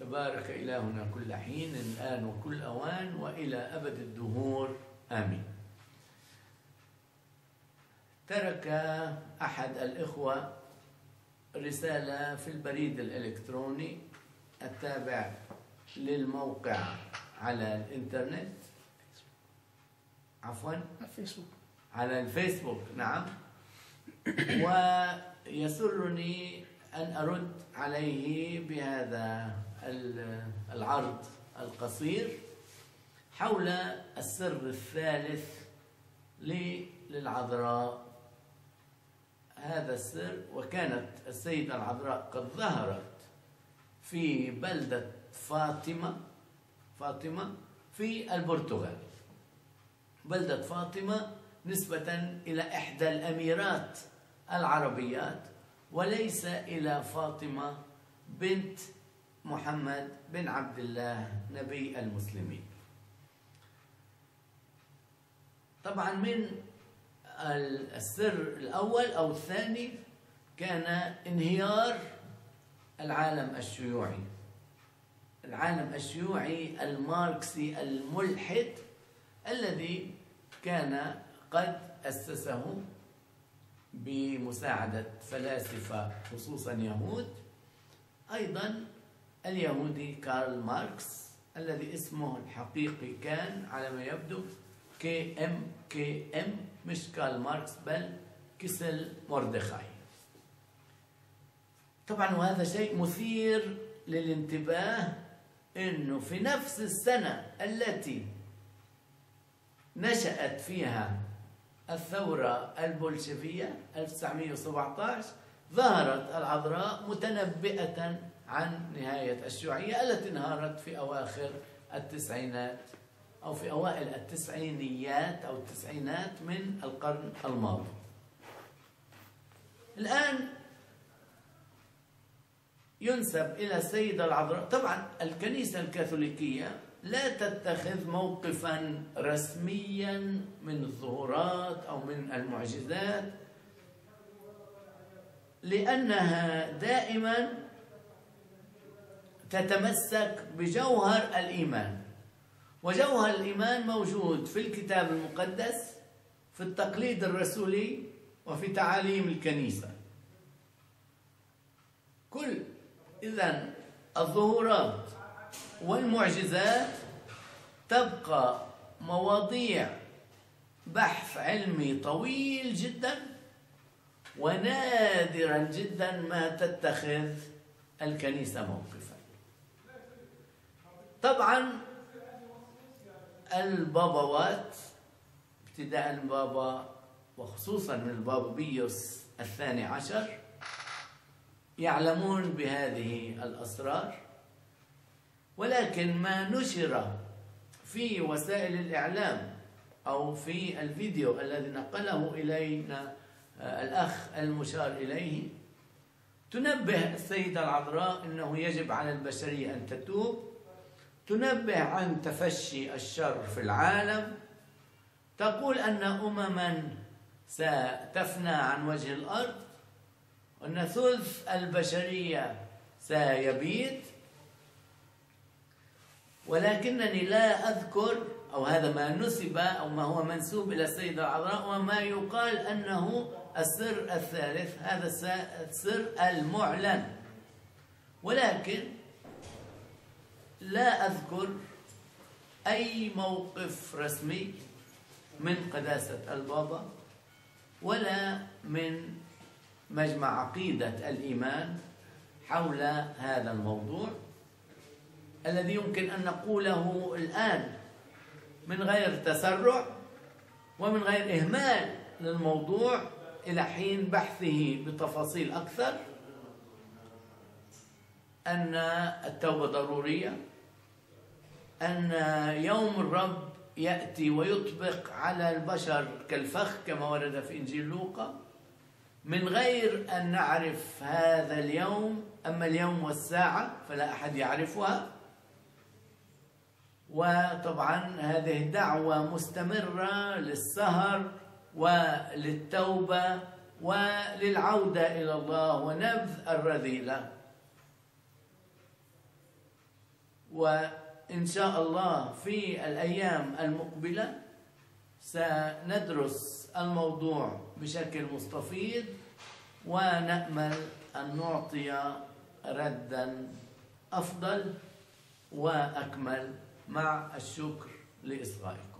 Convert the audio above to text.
تبارك إلهنا كل حين الآن وكل أوان وإلى أبد الدهور. آمين. ترك أحد الإخوة رسالة في البريد الإلكتروني التابع للموقع على الإنترنت. عفوا. الفيسبوك. على الفيسبوك نعم. ويسرني أن أرد عليه بهذا العرض القصير حول السر الثالث للعذراء. هذا السر وكانت السيدة العذراء قد ظهرت في بلدة فاطمة فاطمة في البرتغال. بلدة فاطمة نسبة إلى إحدى الأميرات العربيات وليس إلى فاطمة بنت محمد بن عبد الله نبي المسلمين. طبعا من السر الأول أو الثاني كان انهيار العالم الشيوعي. العالم الشيوعي الماركسي الملحد الذي كان قد أسسه بمساعدة فلاسفة خصوصا يهود. أيضا اليهودي كارل ماركس الذي اسمه الحقيقي كان على ما يبدو K M K M مش كارل ماركس بل كسل مردخاي طبعا وهذا شيء مثير للانتباه إنه في نفس السنة التي نشأت فيها الثورة البولشفية 1917 ظهرت العذراء متنبئة عن نهاية الشيوعية التي انهارت في أواخر التسعينات أو في أوائل التسعينيات أو التسعينات من القرن الماضي. الآن ينسب إلى السيدة العذراء. طبعا الكنيسة الكاثوليكية لا تتخذ موقفا رسميا من الظهورات أو من المعجزات لأنها دائما تتمسك بجوهر الإيمان. وجوهر الإيمان موجود في الكتاب المقدس في التقليد الرسولي وفي تعاليم الكنيسة. كل اذا الظهورات والمعجزات تبقى مواضيع بحث علمي طويل جدا ونادرا جدا ما تتخذ الكنيسة موقفا. طبعا البابوات ابتداء البابا وخصوصا من البابا بيوس الثاني عشر يعلمون بهذه الأسرار ولكن ما نشر في وسائل الإعلام أو في الفيديو الذي نقله إلينا الأخ المشار إليه تنبه السيدة العذراء أنه يجب على البشرية أن تتوب. تنبه عن تفشي الشر في العالم تقول أن أمما ستفنى عن وجه الأرض وأن ثلث البشرية سيبيد ولكنني لا أذكر أو هذا ما نسب أو ما هو منسوب إلى السيدة العذراء وما يقال أنه السر الثالث هذا السر المعلن. ولكن لا أذكر أي موقف رسمي من قداسة البابا ولا من مجمع عقيدة الإيمان حول هذا الموضوع الذي يمكن أن نقوله الآن من غير تسرع ومن غير إهمال للموضوع إلى حين بحثه بتفاصيل أكثر. أن التوبة ضرورية أن يوم الرب يأتي ويطبق على البشر كالفخ كما ورد في إنجيل لوقا. من غير أن نعرف هذا اليوم أما اليوم والساعة فلا أحد يعرفها. وطبعا هذه دعوة مستمرة للسهر وللتوبة وللعودة إلى الله ونبذ الرذيلة. وإن شاء الله في الأيام المقبلة سندرس الموضوع بشكل مستفيض ونأمل أن نعطي ردا أفضل وأكمل مع الشكر لإصغائكم.